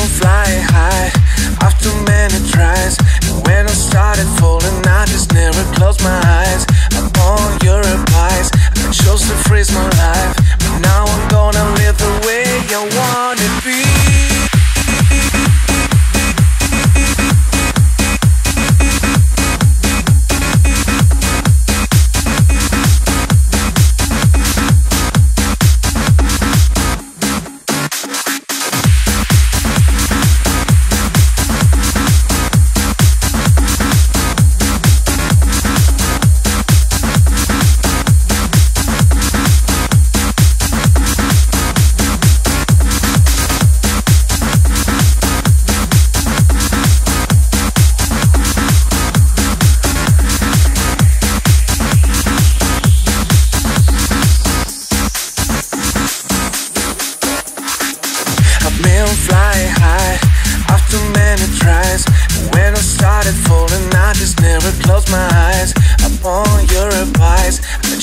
been flying high after many tries. And when I started falling, I just never closed my eyes upon your advice. I chose to freeze my life, but now I'm gonna live the way I wanna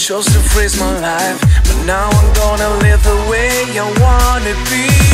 chose to freeze my life, but now I'm gonna live the way I wanna be.